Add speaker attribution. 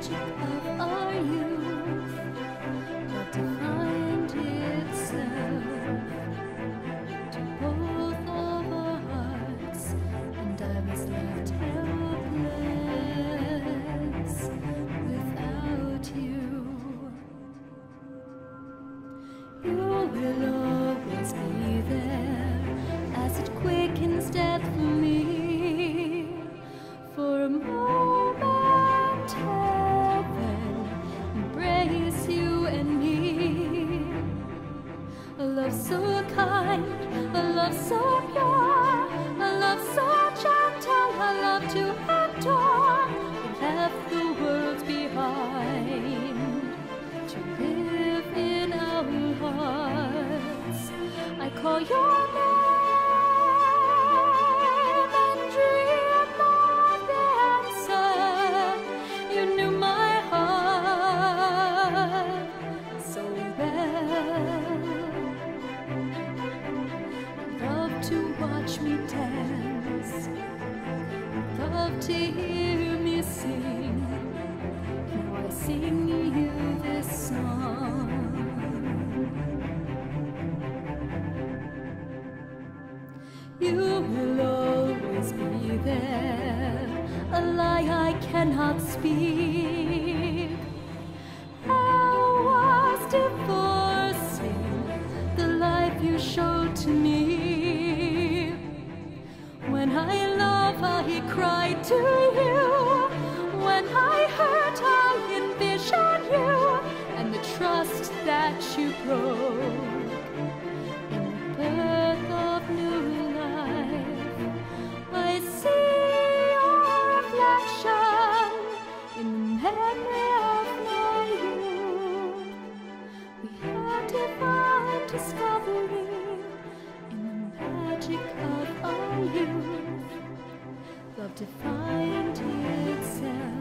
Speaker 1: magic of our youth find itself both of our hearts, and I helpless without you. You will. Your name and dream of the answer. You knew my heart so well. Love to watch me dance, love to hear You will always be there, a lie I cannot speak. How was divorcing the life you showed to me? When I love, I cry to you. When I hurt, I envision you and the trust that you broke. in the magic of our youth, love defiant in itself.